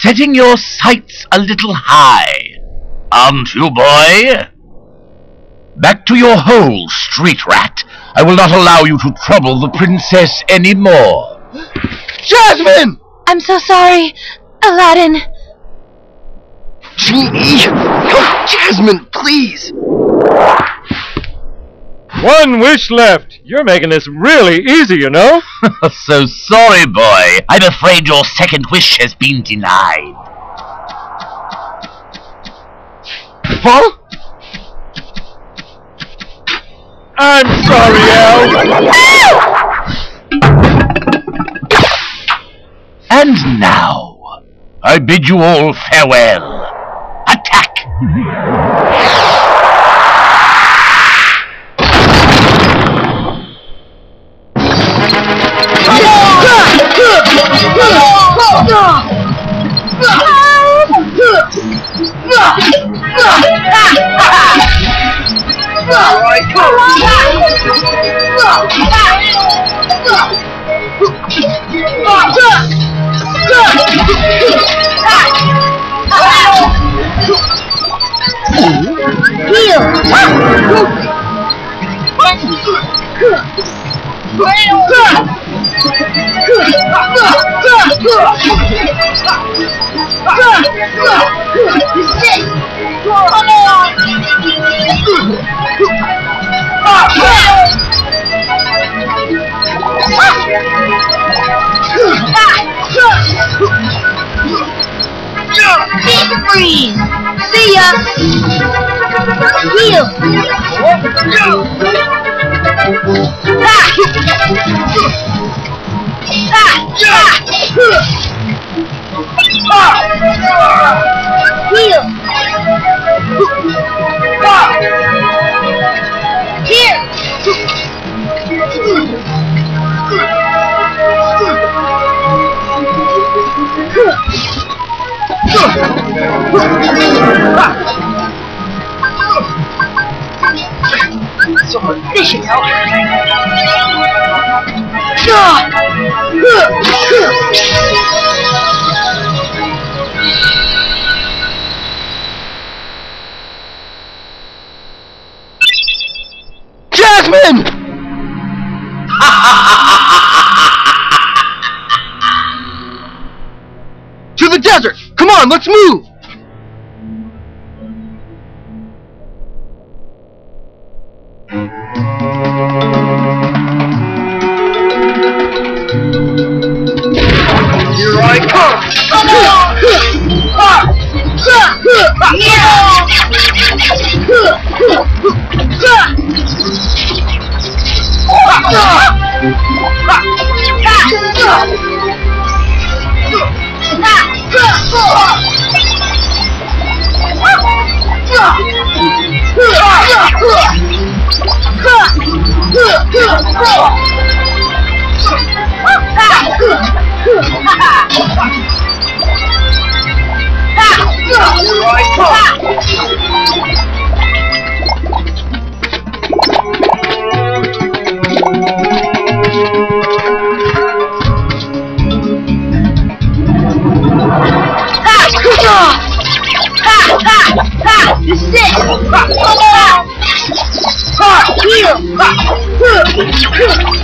setting your sights a little high, aren't you, boy? Back to your hole, street rat. I will not allow you to trouble the princess any more. Jasmine! I'm so sorry, Aladdin. Genie! Oh, Jasmine, please! One wish left. You're making this really easy, you know. so sorry, boy. I'm afraid your second wish has been denied. Huh? I'm sorry, Al. And now, I bid you all farewell. Attack! Freeze! See ya! Heal! Ah! Ah! Heal! So efficient, Jasmine! to the desert! Come on, let's move! Here I come! This is it! Heal! Here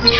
Come